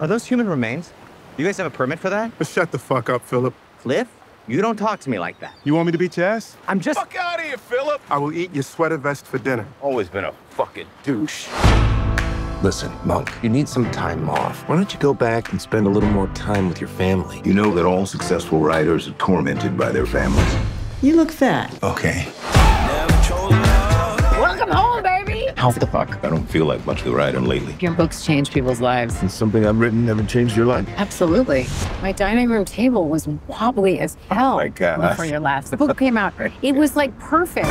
Are those human remains? You guys have a permit for that? Shut the fuck up, Philip. Cliff, you don't talk to me like that. You want me to beat your ass? I'm just. Fuck out of here, Philip. I will eat your sweater vest for dinner. Always been a fucking douche. Listen, Monk, you need some time off. Why don't you go back and spend a little more time with your family? You know that all successful writers are tormented by their families. You look fat. Okay. Welcome home, baby. How the fuck? I don't feel like much of a writer lately. Your books change people's lives. Has something I've written never changed your life? Absolutely. My dining room table was wobbly as oh hell my God. before your last book came out. It was like perfect.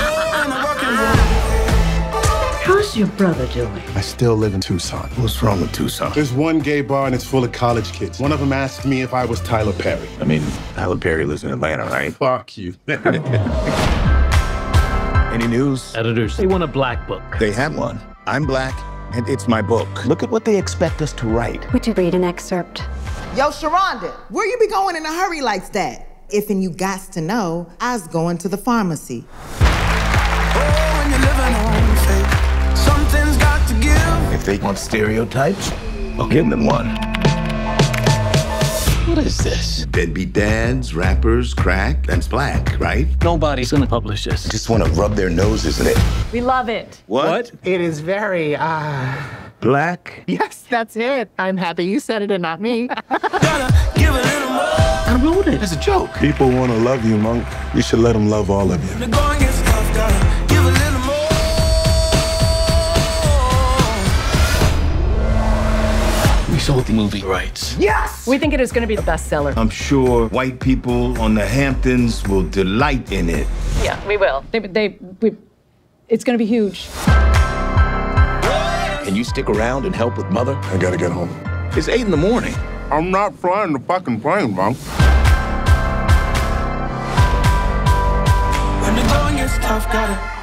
How's your brother doing? I still live in Tucson. What's wrong with Tucson? There's one gay bar and it's full of college kids. One of them asked me if I was Tyler Perry. I mean, Tyler Perry lives in Atlanta, right? Fuck you. Any news? Editors, they want a black book. They have one. I'm black, and it's my book. Look at what they expect us to write. Would you read an excerpt? Yo, Sharonda, where you be going in a hurry like that? If and you got to know, I was going to the pharmacy. If they want stereotypes, I'll give them one. What is this? Deadbeat dads, rappers, crack, that's black, right? Nobody's gonna publish this. Just want to rub their noses in it. We love it. What? It is very, uh. Black? Yes, that's it. I'm happy you said it and not me. Gotta give it in a month. I wrote it as a joke. People want to love you, Monk. You should let them love all of you. We sold the movie rights. Yes! We think it is going to be a bestseller. I'm sure white people on the Hamptons will delight in it. Yeah, we will. They, they, we, it's going to be huge. Can you stick around and help with Mother? I gotta get home. It's eight in the morning. I'm not flying the fucking plane, Mom. When the going gets tough, gotta